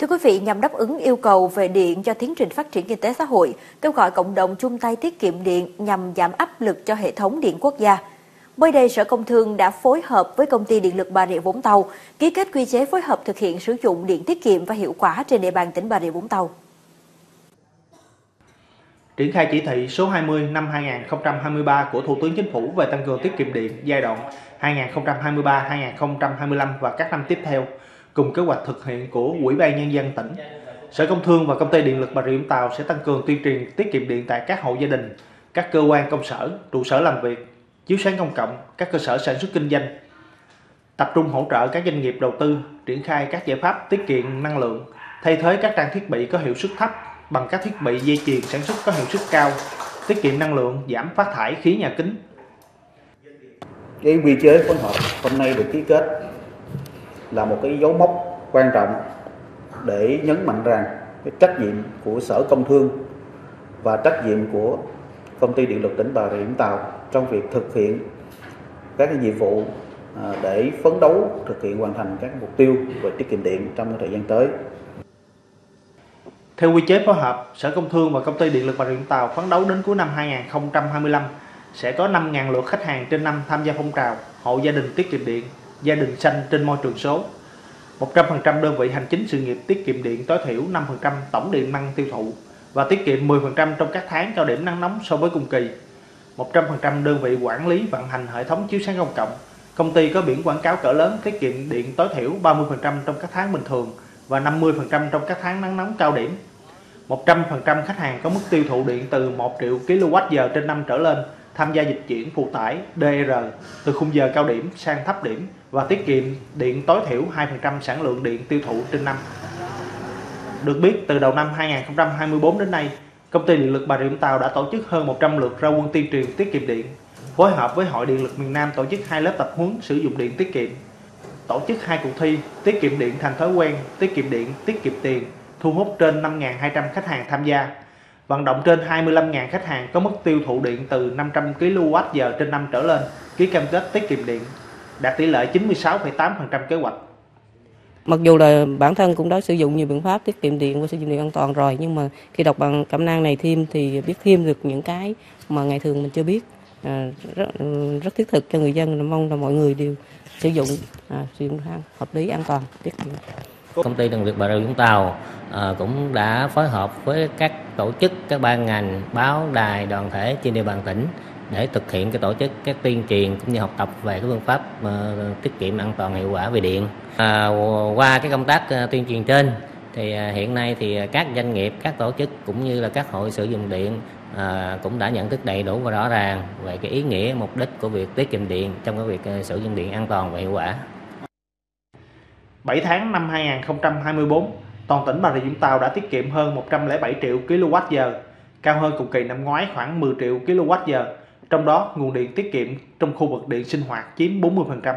Thưa quý vị, nhằm đáp ứng yêu cầu về điện cho tiến trình phát triển kinh tế xã hội, kêu gọi cộng đồng chung tay tiết kiệm điện nhằm giảm áp lực cho hệ thống điện quốc gia. Mới đây, Sở Công Thương đã phối hợp với Công ty Điện lực Bà Rịa Vũng Tàu ký kết quy chế phối hợp thực hiện sử dụng điện tiết kiệm và hiệu quả trên địa bàn tỉnh Bà Rịa Vũng Tàu. Triển khai chỉ thị số 20 năm 2023 của Thủ tướng Chính phủ về tăng cường tiết kiệm điện giai đoạn 2023-2025 và các năm tiếp theo, cùng kế hoạch thực hiện của Ủy ban Nhân dân tỉnh. Sở Công Thương và Công ty Điện lực Bà Rịa Vũng Tàu sẽ tăng cường tuyên truyền tiết kiệm điện tại các hộ gia đình, các cơ quan công sở, trụ sở làm việc, chiếu sáng công cộng, các cơ sở sản xuất kinh doanh. Tập trung hỗ trợ các doanh nghiệp đầu tư, triển khai các giải pháp tiết kiệm năng lượng, thay thế các trang thiết bị có hiệu suất thấp bằng các thiết bị dây chuyền sản xuất có hiệu suất cao, tiết kiệm năng lượng, giảm phát thải khí nhà kính. Cái quy chế phối hợp hôm nay được ký kết là một cái dấu mốc quan trọng để nhấn mạnh rằng cái trách nhiệm của Sở Công Thương và trách nhiệm của Công ty Điện lực tỉnh Bà Rịa Vũng Tàu trong việc thực hiện các cái nhiệm vụ à, để phấn đấu thực hiện hoàn thành các mục tiêu về tiết kiệm điện trong thời gian tới. Theo quy chế phối hợp, Sở Công Thương và Công ty Điện lực Bà Rịa Vũng Tàu phấn đấu đến cuối năm 2025 sẽ có 5.000 lượt khách hàng trên năm tham gia phong trào hộ gia đình tiết kiệm điện, gia đình xanh trên môi trường số. 100% đơn vị hành chính sự nghiệp tiết kiệm điện tối thiểu 5% tổng điện năng tiêu thụ và tiết kiệm 10% trong các tháng cao điểm nắng nóng so với cùng kỳ. 100% đơn vị quản lý vận hành hệ thống chiếu sáng công cộng. Công ty có biển quảng cáo cỡ lớn tiết kiệm điện tối thiểu 30% trong các tháng bình thường và 50% trong các tháng nắng nóng cao điểm. 100% khách hàng có mức tiêu thụ điện từ 1 triệu kWh trên năm trở lên tham gia dịch chuyển phụ tải DR từ khung giờ cao điểm sang thấp điểm và tiết kiệm điện tối thiểu 2% sản lượng điện tiêu thụ trên năm. Được biết, từ đầu năm 2024 đến nay, Công ty Điện lực Bà Rịa Vũng Tàu đã tổ chức hơn 100 lượt ra quân tuyên truyền tiết kiệm điện, phối hợp với Hội Điện lực miền Nam tổ chức hai lớp tập huấn sử dụng điện tiết kiệm, tổ chức hai cuộc thi tiết kiệm điện thành thói quen, tiết kiệm điện, tiết kiệm tiền, thu hút trên 5.200 khách hàng tham gia, vận động trên 25.000 khách hàng có mức tiêu thụ điện từ 500 kWh trên năm trở lên, ký cam kết tiết kiệm điện, đạt tỷ lệ 96,8% kế hoạch. Mặc dù là bản thân cũng đã sử dụng nhiều biện pháp tiết kiệm điện và sử dụng điện an toàn rồi nhưng mà khi đọc bằng cẩm nang này thêm thì biết thêm được những cái mà ngày thường mình chưa biết à, rất, rất thiết thực cho người dân mong là mọi người đều sử dụng à, sử dụng hợp lý an toàn tiết kiệm công ty điện lực bà rịa vũng tàu à, cũng đã phối hợp với các tổ chức các ban ngành báo đài đoàn thể trên địa bàn tỉnh để thực hiện cái tổ chức các tuyên truyền cũng như học tập về cái phương pháp uh, tiết kiệm an toàn hiệu quả về điện. À, qua cái công tác uh, tuyên truyền trên thì uh, hiện nay thì các doanh nghiệp các tổ chức cũng như là các hội sử dụng điện à, cũng đã nhận thức đầy đủ và rõ ràng về cái ý nghĩa mục đích của việc tiết kiệm điện trong cái việc sử dụng điện an toàn và hiệu quả. 7 tháng năm 2024, toàn tỉnh Bà Rịa Vũng Tàu đã tiết kiệm hơn 107 triệu kWh, cao hơn cùng kỳ năm ngoái khoảng 10 triệu kWh, trong đó nguồn điện tiết kiệm trong khu vực điện sinh hoạt chiếm 40%.